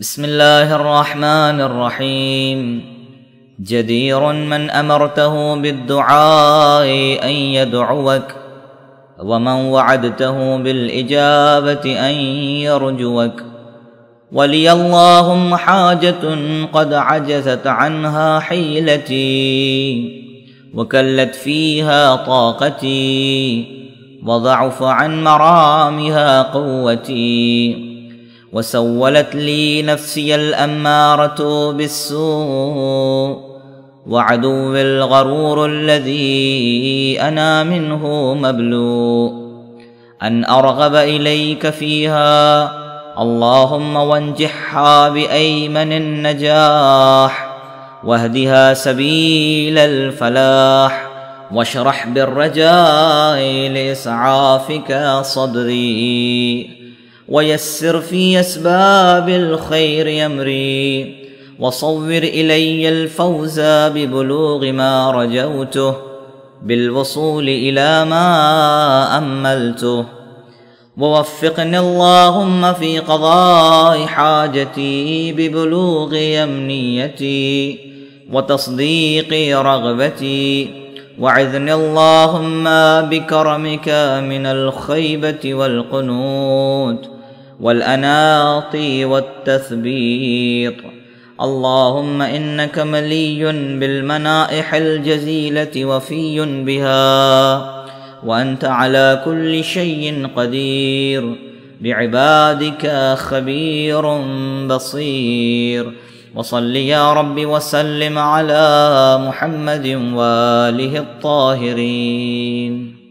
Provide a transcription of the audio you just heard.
بسم الله الرحمن الرحيم جدير من امرته بالدعاء ان يدعوك ومن وعدته بالاجابه ان يرجوك ولي اللهم حاجة قد عجزت عنها حيلتي وكلت فيها طاقتي وضعف عن مرامها قوتي وسولت لي نفسي الأمارة بالسوء وعدو الغرور الذي أنا منه مبلوء. أن أرغب إليك فيها. اللهم وانجحها بأيمن النجاح. واهدها سبيل الفلاح. واشرح بالرجاء لإسعافك صدري. ويسر في أسباب الخير يمري وصور إلي الفوز ببلوغ ما رجوته بالوصول إلى ما أملته. ووفقني اللهم في قضاء حاجتي ببلوغ يمنيتي وتصديق رغبتي. وعذني اللهم بكرمك من الخيبة والقنوت. والاناط والتثبيط. اللهم إنك ملي بالمنائح الجزيلة وفي بها وأنت على كل شيء قدير. بعبادك خبير بصير. وصل يا رب وسلم على محمد وآله الطاهرين.